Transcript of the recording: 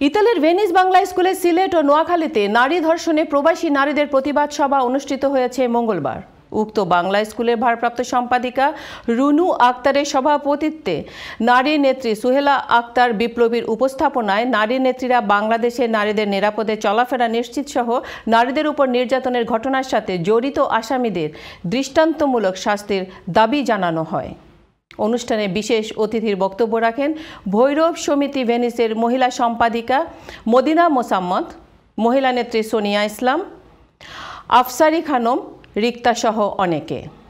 ইতালির ভেনিস বাংলা স্কুলে সিলেট ও নোয়াখালীতে নারী ধর্ষণে প্রবাসী নারীদের প্রতিবাদ সভা অনুষ্ঠিত হয়েছে মঙ্গলবার। উক্ত বাংলা স্কুলের ভারপ্রাপ্ত সম্পাদিকা রুনু আক্তারের সভাপতিত্বে নারী নেত্রী সুহেলা আক্তার বিপ্লবীর উপস্থাপনায় নারী নেত্রীরা বাংলাদেশে নারীদের নিরাপদে চলাফেরা নিশ্চিত সহ নারীদের উপর নির্যাতনের ঘটনার সাথে জড়িত আসামিদের দৃষ্টান্তমূলক শাস্তির দাবি জানানো হয়। অনুষ্ঠানে বিশেষ অতিথির বক্তব্য রাখেন ভৈরব সমিতি ভেনিসের মহিলা সম্পাদিকা মদিনা মোসাম্মদ, মহিলা নেত্রী সোনিয়া ইসলাম, আফসারি খানম রিক্তাসহ অনেকে।